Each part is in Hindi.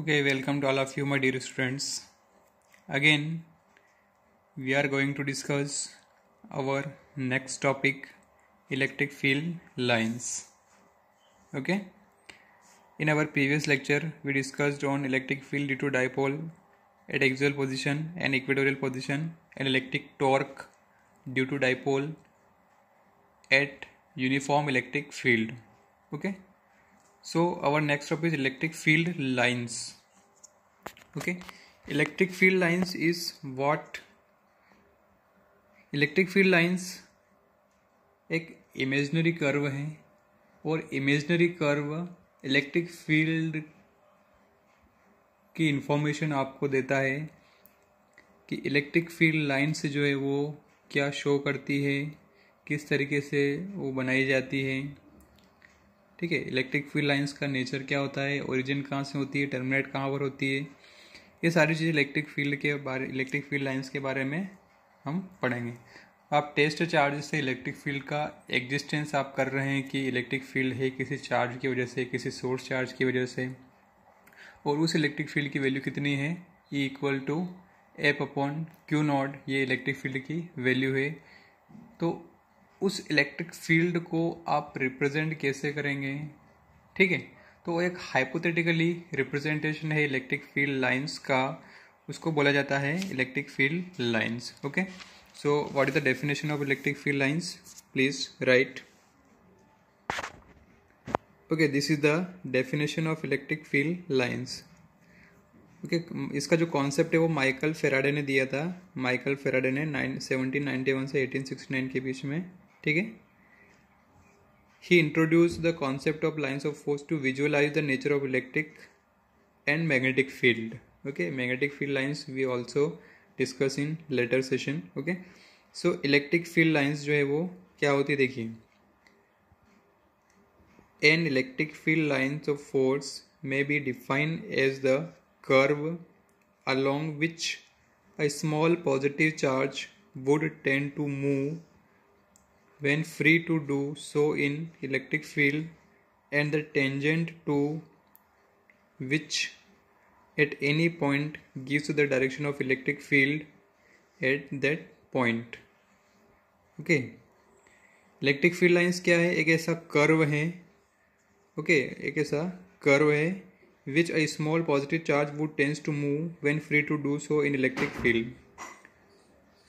Okay, welcome to all of you, my dear students. Again, we are going to discuss our next topic electric field lines. Okay, in our previous lecture, we discussed on electric field due to dipole at axial position and equatorial position and electric torque due to dipole at uniform electric field. Okay so, our next topic is electric field lines. Okay? Electric field lines is what? Electric field lines एक इमेजनरी कर्व है और इमेजनरी कर्व इलेक्ट्रिक फ़ील्ड की इंफॉर्मेशन आपको देता है कि इलेक्ट्रिक फ़ील्ड लाइन्स जो है वो क्या शो करती है, किस तरीके से वो बनाई जाती है। ठीक है इलेक्ट्रिक फ़ील्ड लाइंस का नेचर क्या होता है ओरिजिन कहाँ से होती है टर्मिनेट कहाँ पर होती है, ये सारी चीज़ें इलेक्ट्रिक फ़ील्ड के बारे इलेक्ट्रिक फ़ील्ड लाइंस के बारे में हम पढ़ेंगे। आप टेस्ट चार्ज से इलेक्ट्रिक फ़ील्ड का एग्जिस्टेंस आप कर रहे हैं कि इलेक्ट्रिक फ़ील्ड है किसी चार्ज की वजह से, किसी सोर्स चार्ज की वजह से, और उस इलेक्ट्रिक फ़ील्ड की वैल्यू कितनी है E equal to F upon Q naught ये इलेक्ट्रिक फ़ील्ड की वैल्यू है। तो उस इलेक्ट्रिक फ़ील्ड को आप रिप्रेजेंट कैसे करेंगे? ठीक है? तो एक हाइपोथेटिकली रिप्रेजेंटेशन है इलेक्ट्रिक फ़ील्ड लाइंस का। उसको बोला जाता है electric field lines okay so what is the definition of electric field lines please write okay this is the definition of electric field lines okay इसका जो कॉन्सेप्ट है वो माइकल फेराडे ने दिया था। माइकल फेराडे ने नाइन सेवनटीन वन से एटीन सिक्सटी नाइन के बीच में ठीक है? He introduce the concept of lines of force to visualize the nature of electric and magnetic field okay magnetic field lines we also discuss in later session okay so electric field lines जो है वो क्या होती है देखिए। An electric field lines of force may be defined as the curve along which a small positive charge would tend to move when free to do so in electric field and the tangent to which at any point gives the direction of electric field at that point okay electric field lines क्या है एक ऐसा कर्व है ओके okay, एक ऐसा कर्व है which a small positive charge would tends to move when free to do so in electric field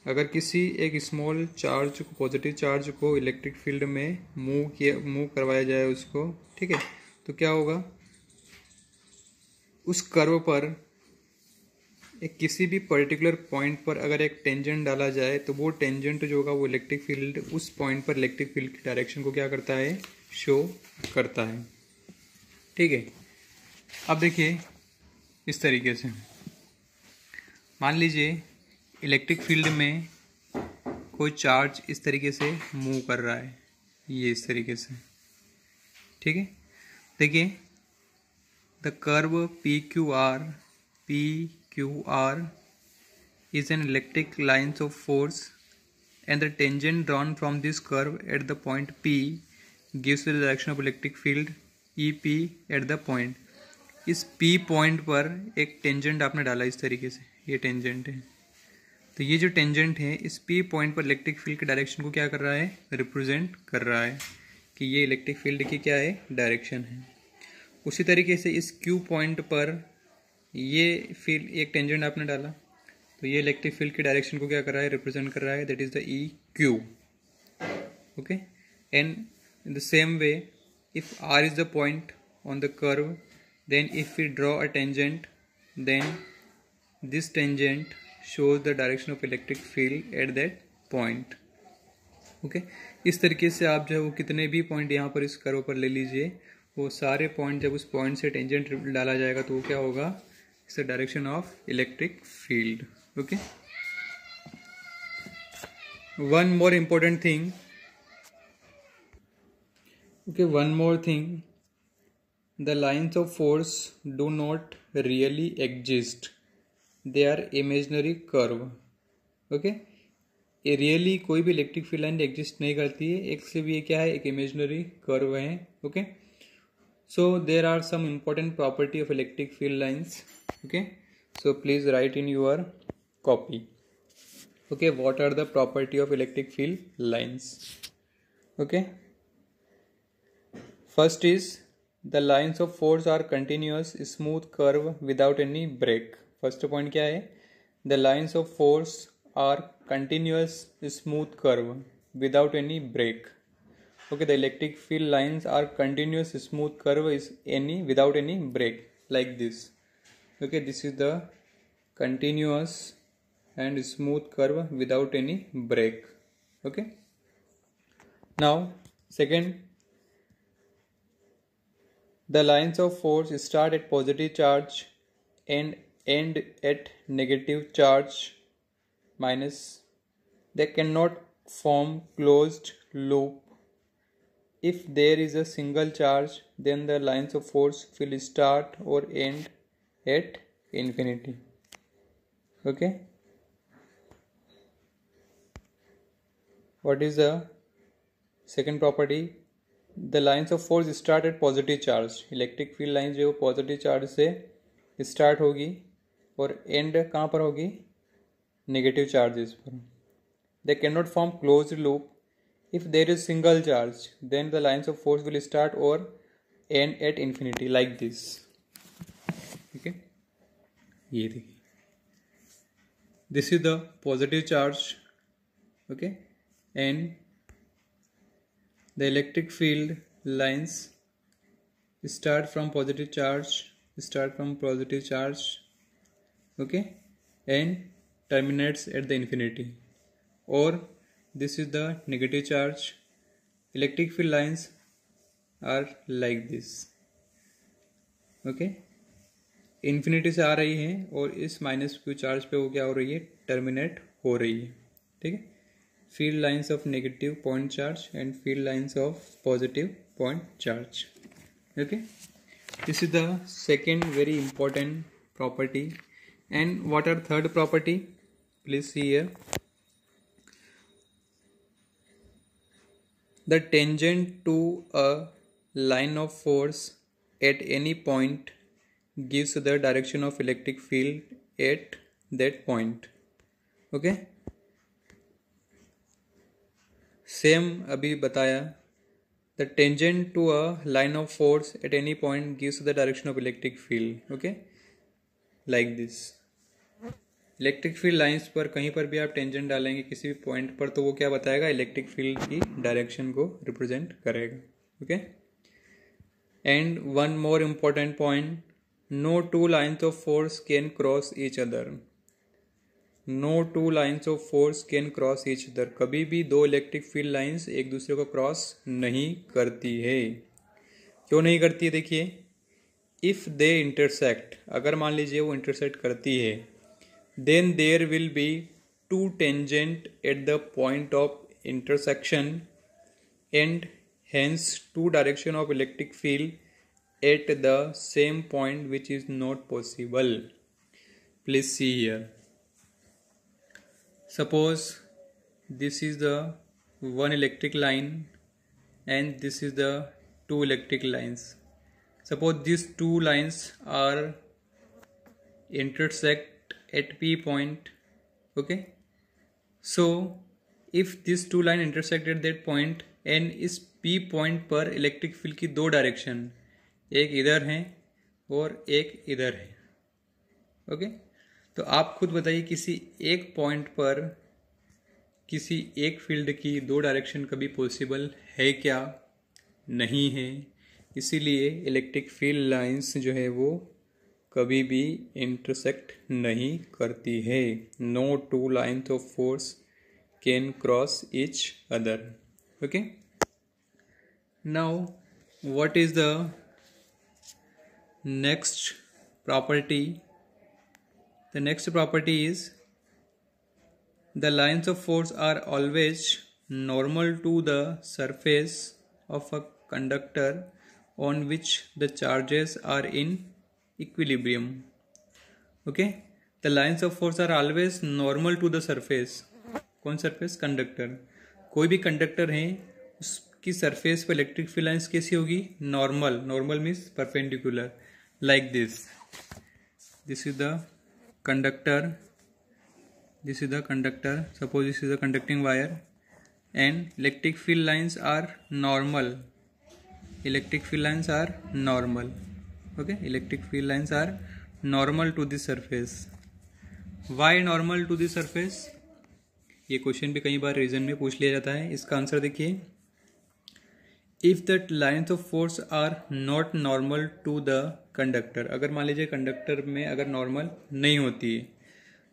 अगर किसी एक स्मॉल चार्ज को पॉजिटिव चार्ज को इलेक्ट्रिक फ़ील्ड में मूव किया मूव करवाया जाए उसको, ठीक है? तो क्या होगा? उस कर्व पर एक किसी भी पर्टिकुलर पॉइंट पर अगर एक टेंजेंट डाला जाए तो वो टेंजेंट जो होगा वो इलेक्ट्रिक फ़ील्ड उस पॉइंट पर इलेक्ट्रिक फ़ील्ड की डायरेक्शन को क्या करता है? शो करता है। ठीक है? अब देखिए, इस तरीके से। मान लीजिए इलेक्ट्रिक फ़ील्ड में कोई चार्ज इस तरीके से मूव कर रहा है। ये इस तरीके से। ठीक है? देखिए the curve P Q R P Q R is an electric lines of force and the tangent drawn from this curve at the point P gives the direction of electric field E P at the point इस पी पॉइंट पर एक टेंजेंट आपने डाला इस तरीके से। ये टेंजेंट है। तो ये जो टेंजेंट है, इस पी पॉइंट पर इलेक्ट्रिक फ़ील्ड के डायरेक्शन को क्या कर रहा है? रिप्रेजेंट कर रहा है कि ये इलेक्ट्रिक फ़ील्ड की क्या है? डायरेक्शन है। उसी तरीके से इस क्यू पॉइंट पर ये फ़ील्ड एक टेंजेंट आपने डाला तो ये इलेक्ट्रिक फ़ील्ड की डायरेक्शन को क्या कर रहा है? रिप्रेजेंट कर रहा है that is the E Q okay and in the same way if R is the point on the curve then if we draw a tangent then this tangent shows the direction of electric field at that point. Okay okay? इस तरीके से आप जो है वो कितने भी पॉइंट यहाँ पर इस कर्व पर ले लीजिए, वो सारे पॉइंट जब उस पॉइंट से टेंजेंट डाला जाएगा तो वो क्या होगा? It's the direction of electric field okay one more important thing okay, one more thing. The lines of force do not really exist. They are imaginary curve okay ये रियली कोई भी इलेक्ट्रिक फ़ील्ड लाइन एग्जिस्ट नहीं करती है। एक से भी ये क्या है? एक इमेजनरी कर्व है okay so there are some important property of electric field lines okay so please write in your copy okay what are the property of electric field lines okay first is the lines of force are continuous smooth curve without any break first point क्या है the lines of force are continuous smooth curve without any break okay the electric field lines are continuous smooth curve is any without any break like this okay this is the continuous and smooth curve without any break okay now second the lines of force start at positive charge and end at negative charge minus they cannot form closed loop if there is a single charge then the lines of force will start or end at infinity okay what is the second property the lines of force start at positive charge electric field lines जो positive charge से start होगी और एंड कहाँ पर होगी? नेगेटिव चार्जेस पर। They can not form close loop if there is single charge then the lines of force will start और end at infinity like this ठीक है? ये देखिए। This is the positive charge okay and the electric field lines start from positive charge start from positive charge okay and terminates at the infinity. Or this is the negative charge. Electric field lines are like this. Okay? Infinity से आ रही है और इस माइनस क्यू चार्ज पे वो क्या हो रही है? टर्मिनेट हो रही है। ठीक है? Field lines of negative point charge and field lines of positive point charge okay this is the second very important property and what are third property please see here the tangent to a line of force at any point gives the direction of electric field at that point okay same अभी बताया the tangent to a line of force at any point gives the direction of electric field okay like this Electric field lines पर कहीं पर भी आप टेंजेंट डालेंगे किसी भी पॉइंट पर तो वो क्या बताएगा? इलेक्ट्रिक फ़ील्ड की डायरेक्शन को रिप्रेजेंट करेगा okay and one more important point no two lines of force can cross each other no two lines of force can cross each other कभी भी दो इलेक्ट्रिक फ़ील्ड लाइन्स एक दूसरे को क्रॉस नहीं करती है। क्यों नहीं करती है? देखिए इफ़ दे इंटरसेक्ट अगर मान लीजिए वो इंटरसेक्ट करती है then there will be two tangent at the point of intersection and hence two direction of electric field at the same point which is not possible. Please see here. Suppose this is the one electric line and this is the two electric lines. Suppose these two lines are intersect at p point, okay? So, if these two line intersect at that point and इस p पॉइंट पर इलेक्ट्रिक फ़ील्ड की दो डायरेक्शन एक इधर है और एक इधर है ओके? तो आप खुद बताइए किसी एक पॉइंट पर किसी एक फ़ील्ड की दो डायरेक्शन कभी पॉसिबल है क्या? नहीं है। इसीलिए इलेक्ट्रिक फ़ील्ड लाइंस जो है वो कभी भी इंटरसेक्ट नहीं करती है। No two lines of force can cross each other okay now what is the next property the next property is the lines of force are always normal to the surface of a conductor on which the charges are in equilibrium. Okay, the lines of force are always normal to the surface. कौन सरफेस कंडक्टर कोई भी कंडक्टर है उसकी सरफेस पर इलेक्ट्रिक फ़ील्ड लाइंस कैसी होगी? Normal normal means perpendicular like this this is the conductor this is the conductor suppose this is the conducting wire and electric field lines are normal electric field lines are normal okay electric field lines are normal to this surface why normal to this surface ये क्वेश्चन भी कई बार रीजन में पूछ लिया जाता है। इसका आंसर देखिए। If the lines of force are not normal to the conductor अगर मान लीजिए कंडक्टर में अगर नॉर्मल नहीं होती है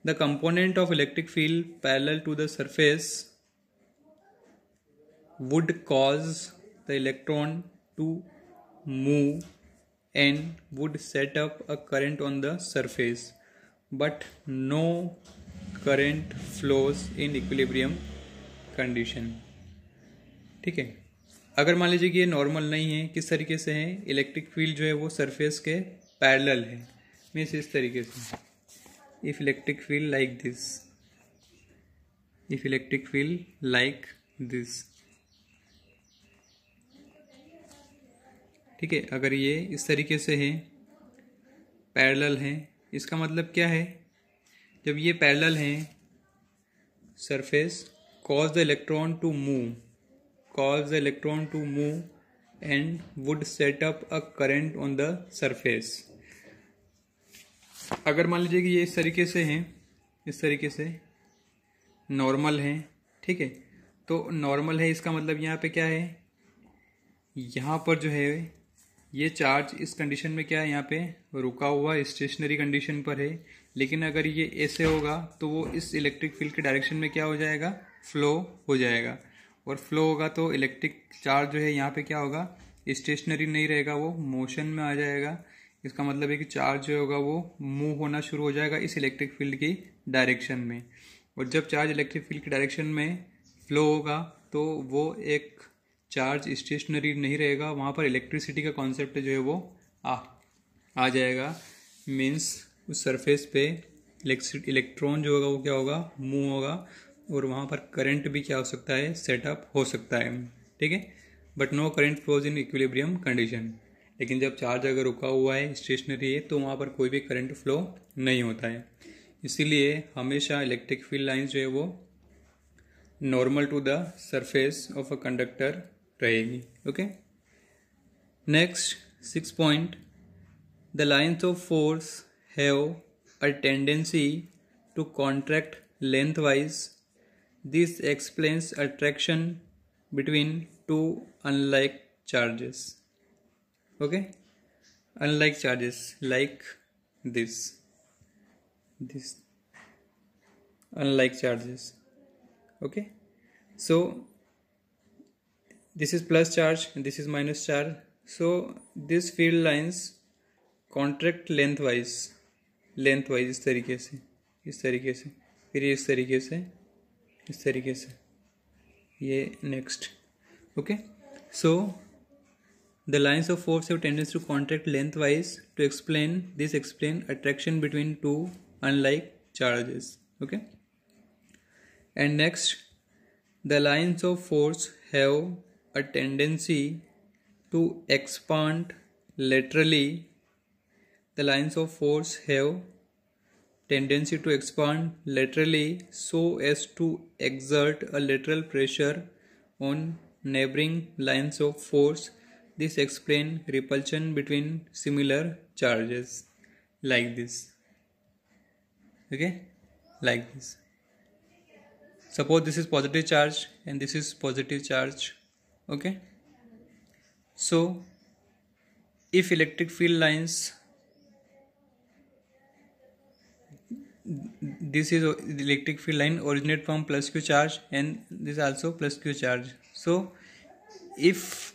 the component of electric field parallel to the surface would cause the electron to move and would set up a current on the surface but no current flows in equilibrium condition ठीक है? अगर मान लीजिए कि ये नॉर्मल नहीं है, किस तरीके से है? इलेक्ट्रिक फ़ील्ड जो है वो सरफेस के पैरेलल है। मीन्स इस तरीके से। If electric field like this if electric field like this ठीक है, अगर ये इस तरीके से है पैरेलल है, इसका मतलब क्या है? जब ये पैरेलल हैं surface cause the electron to move cause the electron to move and would set up a current on the surface अगर मान लीजिए कि ये इस तरीके से हैं, इस तरीके से नॉर्मल हैं, ठीक है तो नॉर्मल है इसका मतलब यहाँ पे क्या है? यहाँ पर जो है ये चार्ज इस कंडीशन में क्या है? यहाँ पे रुका हुआ स्टेशनरी कंडीशन पर है। लेकिन अगर ये ऐसे होगा तो वो इस इलेक्ट्रिक फ़ील्ड के डायरेक्शन में क्या हो जाएगा? फ्लो हो जाएगा। और फ्लो होगा तो इलेक्ट्रिक चार्ज जो है, यहाँ पे क्या होगा? स्टेशनरी नहीं रहेगा, वो मोशन में आ जाएगा। इसका मतलब है कि चार्ज जो होगा, वो मूव होना शुरू हो जाएगा इस इलेक्ट्रिक फ़ील्ड की डायरेक्शन में। और जब चार्ज इलेक्ट्रिक फ़ील्ड की डायरेक्शन में फ्लो होगा तो वो एक चार्ज स्टेशनरी नहीं रहेगा, वहाँ पर इलेक्ट्रिसिटी का कॉन्सेप्ट जो है वो आ आ जाएगा। मीन्स उस सरफेस पे इलेक्ट्रॉन जो होगा वो क्या होगा? मूव होगा और वहाँ पर करंट भी क्या हो सकता है? सेटअप हो सकता है। ठीक है? But no current flows in equilibrium condition लेकिन जब चार्ज अगर रुका हुआ है स्टेशनरी है तो वहाँ पर कोई भी करंट फ्लो नहीं होता है। इसीलिए हमेशा इलेक्ट्रिक फ़ील्ड लाइन्स जो है वो normal to the surface of a conductor रहेगी okay next six point the lines of force have a tendency to contract lengthwise. This explains attraction between two unlike charges. Okay, unlike charges like this, this unlike charges. Okay, so this is plus charge and this is minus charge so this field lines contract lengthwise lengthwise इस तरीके से इस तरीके से फिर इस तरीके से इस तरीके से ये next okay so the lines of force have tendency to contract lengthwise to explain this explain attraction between two unlike charges okay and next the lines of force have a tendency to expand laterally. The lines of force have tendency to expand laterally so as to exert a lateral pressure on neighboring lines of force. This explains repulsion between similar charges like this. Okay, like this. Suppose this is positive charge and this is positive charge okay. So if electric field lines this is the electric field line originate from plus q charge and this also plus q charge. So if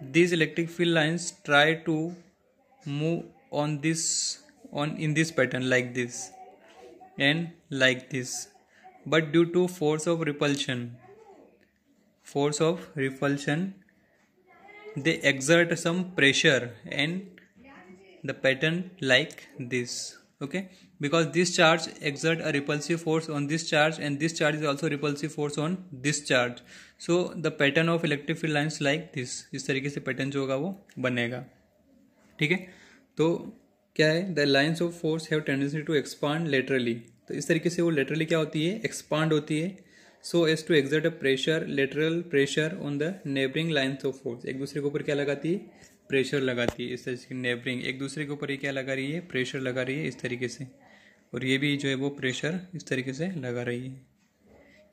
these electric field lines try to move on this on in this pattern like this and like this but due to force of repulsion force of repulsion they exert some pressure and the pattern like this okay because this charge exert a repulsive force on this charge and this charge is also repulsive force on this charge so the pattern of electric field lines like this इस तरीके से पैटर्न जो होगा वो बनेगा ठीक है तो क्या है the lines of force have tendency to expand laterally तो इस तरीके से वो लेटरली क्या होती है एक्सपांड होती है so as to exert a pressure lateral pressure on the neighbouring lines of force एक दूसरे के ऊपर क्या लगाती है? प्रेशर लगाती है। इस तरीके से नेबरिंग एक दूसरे के ऊपर ये क्या लगा रही है? प्रेशर लगा रही है इस तरीके से। और ये भी जो है वो प्रेशर इस तरीके से लगा रही है।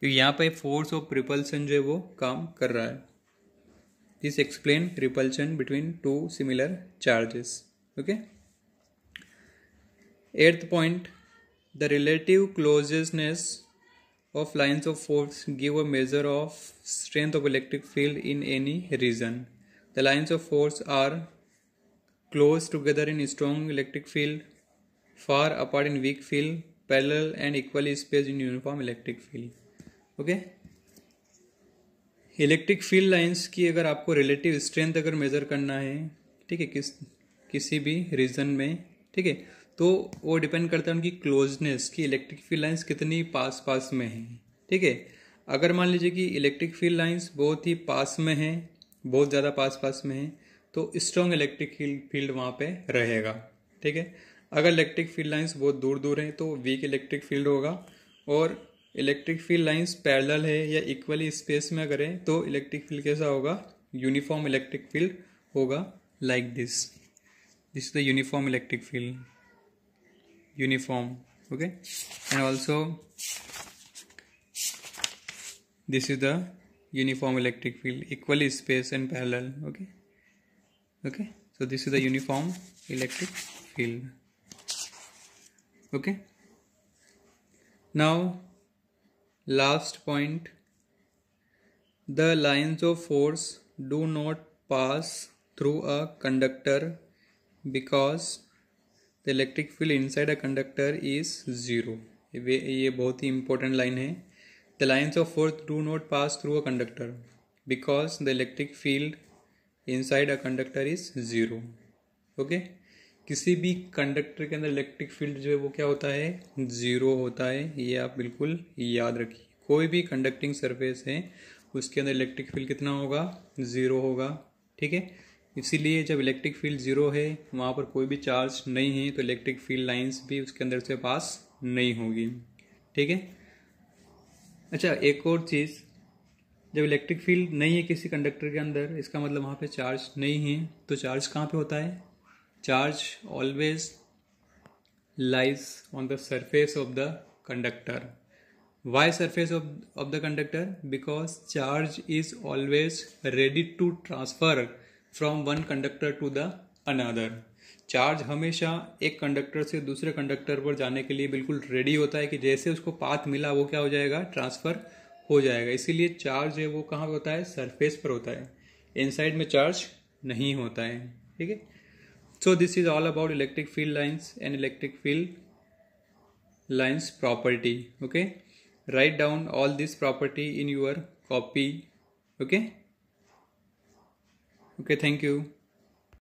क्योंकि यहाँ पे फोर्स ऑफ़ रिपल्सन जो है वो काम कर रहा है। This explain repulsion between two similar charges okay eighth point the relative closeness of lines of force give a measure of strength of electric field in any region The lines of force are close together in strong electric field, far apart in weak field, parallel and equally spaced in uniform electric field. Okay electric field lines की अगर आपको रिलेटिव स्ट्रेंथ अगर मेजर करना है ठीक है किस किसी भी रीजन में ठीक है तो वो डिपेंड करता है उनकी क्लोजनेस कि इलेक्ट्रिक फ़ील्ड लाइंस कितनी पास पास में हैं। ठीक है? अगर मान लीजिए कि इलेक्ट्रिक फ़ील्ड लाइंस बहुत ही पास में हैं, बहुत ज़्यादा पास पास में हैं तो स्ट्रॉन्ग इलेक्ट्रिक फ़ील्ड वहाँ पे रहेगा। ठीक है? अगर इलेक्ट्रिक फ़ील्ड लाइंस बहुत दूर दूर हैं तो वीक इलेक्ट्रिक फ़ील्ड होगा। और इलेक्ट्रिक फ़ील्ड लाइंस पैरेलल है या इक्वली स्पेस में अगर है तो इलेक्ट्रिक फ़ील्ड कैसा होगा? यूनिफॉर्म इलेक्ट्रिक फ़ील्ड होगा like this this is the uniform electric field uniform okay? And also this is the uniform electric field equally spaced and parallel okay? Okay? So this is the uniform electric field okay? Now last point. The lines of force do not pass through a conductor because electric field inside a conductor is zero ये बहुत ही इंपॉर्टेंट लाइन है। The lines of force do not pass through a conductor because the electric field inside a conductor is zero okay किसी भी कंडक्टर के अंदर इलेक्ट्रिक फ़ील्ड जो है वो क्या होता है? ज़ीरो होता है। ये आप बिल्कुल याद रखिए। कोई भी कंडक्टिंग सरफेस है, उसके अंदर इलेक्ट्रिक फ़ील्ड कितना होगा? ज़ीरो होगा। ठीक है? इसीलिए जब इलेक्ट्रिक फ़ील्ड ज़ीरो है, वहाँ पर कोई भी चार्ज नहीं है तो इलेक्ट्रिक फ़ील्ड लाइंस भी उसके अंदर से पास नहीं होगी। ठीक है? अच्छा एक और चीज़। जब इलेक्ट्रिक फ़ील्ड नहीं है किसी कंडक्टर के अंदर, इसका मतलब वहाँ पे चार्ज नहीं है तो चार्ज कहाँ पे होता है? Charge always lies on the surface of the conductor why surface of of the conductor because charge is always ready to transfer from one conductor to the another charge हमेशा एक कंडक्टर से दूसरे कंडक्टर पर जाने के लिए बिल्कुल रेडी होता है कि जैसे उसको पाथ मिला वो क्या हो जाएगा? ट्रांसफ़र हो जाएगा। इसीलिए चार्ज है वो कहाँ पर होता है? सरफेस पर होता है। इनसाइड में चार्ज नहीं होता है। ठीक है? So this is all about electric field lines and electric field lines property okay write down all this property in your copy okay okay thank you